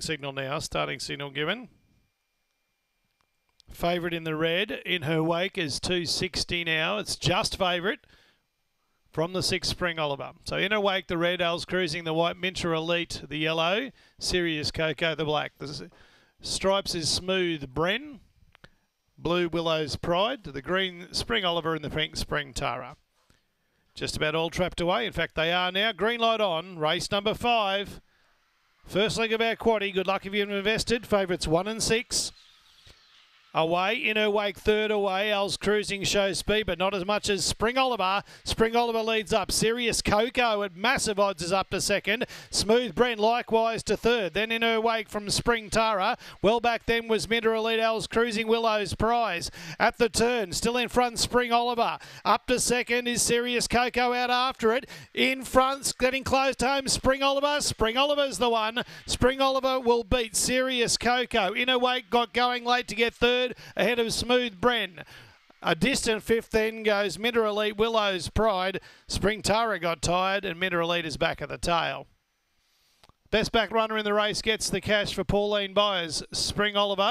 signal now. Starting signal given. Favourite in the red in her wake is 260 now. It's just favourite from the six Spring Oliver. So in her wake, the red Al's cruising the white Mintra Elite, the yellow Sirius Coco, the black. The stripes is smooth Bren, blue Willow's Pride, the green Spring Oliver, and the pink Spring Tara. Just about all trapped away. In fact, they are now. Green light on. Race number five. First leg of our quaddy. Good luck if you've invested. Favourites one and six. Away, in her wake, third away. Al's cruising shows speed, but not as much as Spring Oliver. Spring Oliver leads up. Serious Coco at massive odds is up to second. Smooth Brent likewise to third. Then in her wake from Spring Tara. Well back then was Minter Elite Al's cruising Willow's Pride. At the turn, still in front, Spring Oliver. Up to second is Serious Coco out after it. In front, getting close to home, Spring Oliver. Spring Oliver's the one. Spring Oliver will beat Serious Coco. In her wake, got going late to get third third ahead of Smooth Bren. A distant fifth then goes Minter Elite, Willow's Pride. Spring Tara got tired and Minter Elite is back at the tail. Best back runner in the race gets the cash for Pauline Byers. Spring Oliver.